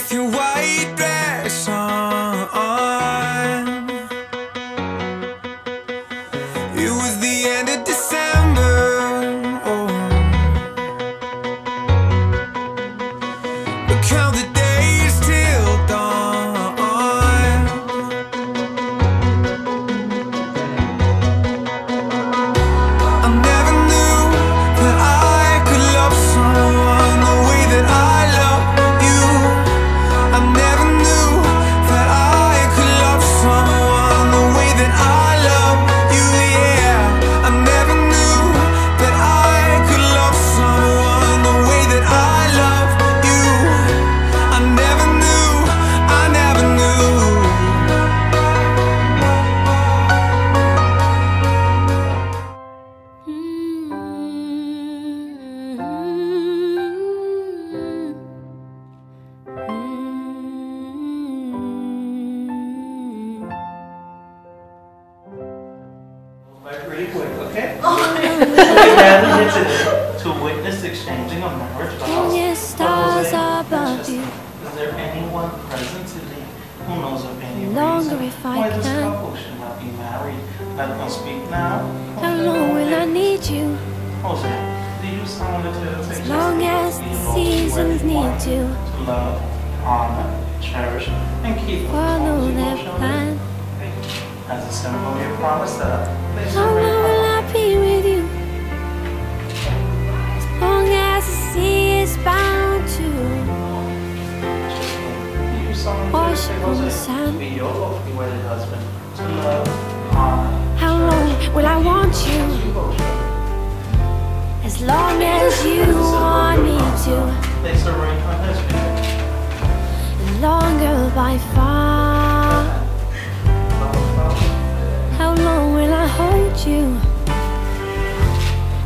with your white dress on. It was the end of December. Oh. But count the gathered oh, here today to witness exchanging of marriage vows. Stars above you. Is there anyone present today who knows of any Longer reason if I why this can. couple should not be married? Let them speak now. How long will I need you? Jose, do you take As long as the seasons need you. to love, honor, cherish, and keep Follow promise you their will show plan. As a symbol of your promise uh, that is bound to. Wash the sand. How long will I want you? As long as you want me to. Longer by far. How long will I hold you?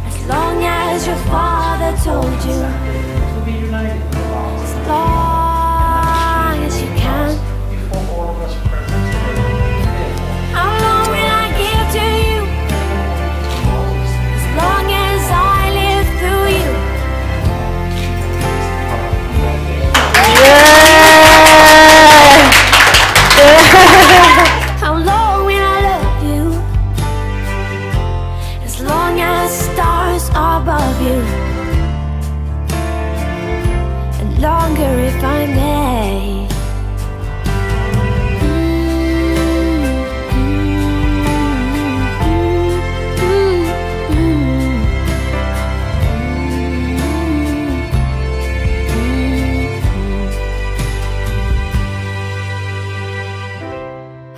As long as your father told you. To longer if I may.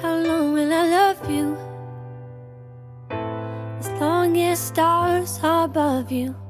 How long will I love you? As long as stars are above you.